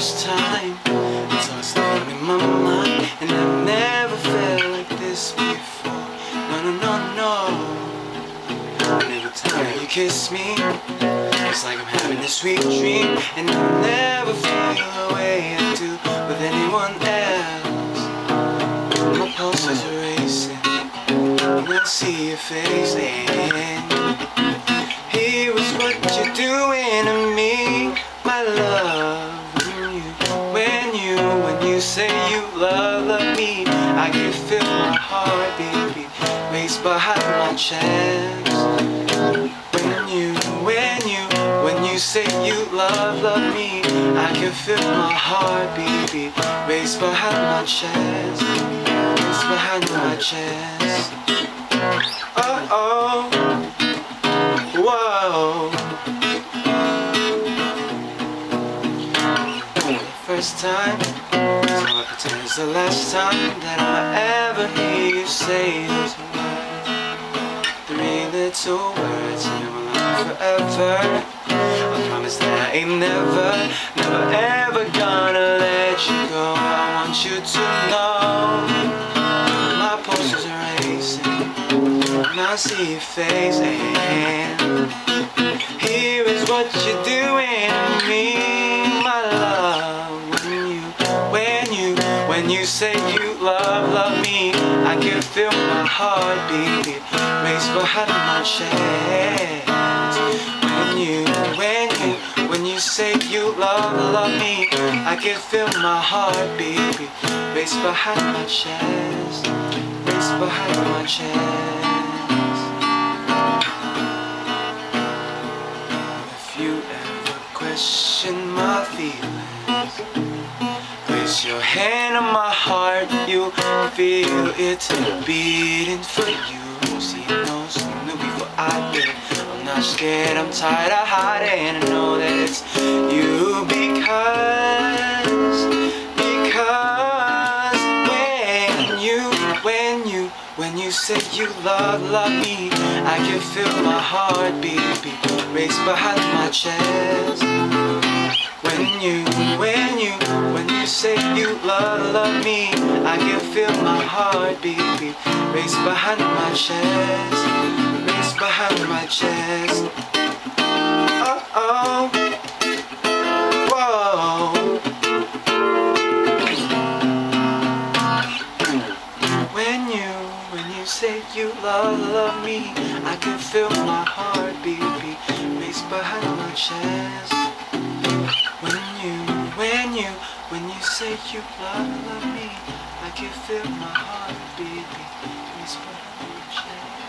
first time It's always staying in my mind kiss me. It's like I'm having a sweet dream And I'll never feel the way I do with anyone else. My pulse is racing And I see your face and Here is what you're doing to me, my love When you say you love, love me I can feel my heart baby race behind my chest say you love, love me. I can feel my heart baby race behind my chest. Race behind my chest. Oh, oh, whoa First time. So I pretend it's the last time that I ever hear you say those words. Three little words in my life forever I ain't never, never ever gonna let you go. I want you to know My pulses are racing I see your face and Here is what you're doing to me, my love. When you when you, when you say you love, love me I can feel my heart beat Race behind my chest love, love me I can feel my heart beat Race behind my chest Race behind my chest If you ever question my feelings Place your hand on my heart, you feel it beating for you. See, know, so knew before I did. I'm not scared, I'm tired of hiding. I know that it's when you, when you say you love, love me, I can feel my heart beat, race behind my chest. When you, when you, when you say you love, love me I can feel my heart beat, beat Race behind my chest Race behind my chest you love, love me. I can feel my heart beat, race behind my chest. When you, when you, when you say you love, love me I can feel my heart beat, race behind my chest.